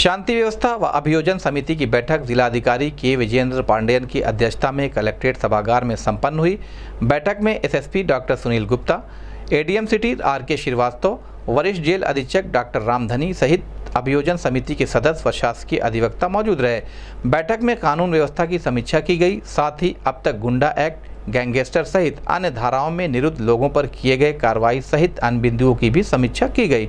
शांति व्यवस्था व अभियोजन समिति की बैठक जिलाधिकारी के विजेंद्र पांडेयन की अध्यक्षता में कलेक्ट्रेट सभागार में संपन्न हुई। बैठक में SSP doctor Sunil Gupta, ADM city R K Srivastava, वरिष्ठ जेल अधीक्षक डॉक्टर रामधनी सहित अभियोजन समिति के सदस्य व शासकीय अधिवक्ता मौजूद रहे। बैठक में कानून व्यवस्था की समीक्षा की गई। साथ ही अब तक गुंडा एक्ट, गैंगस्टर सहित अन्य धाराओं में निरुद्ध लोगों पर किए गए कार्रवाई सहित अन्य बिंदुओं की भी समीक्षा की गई।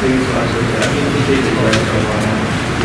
这一次啊，是肯